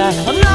I'm not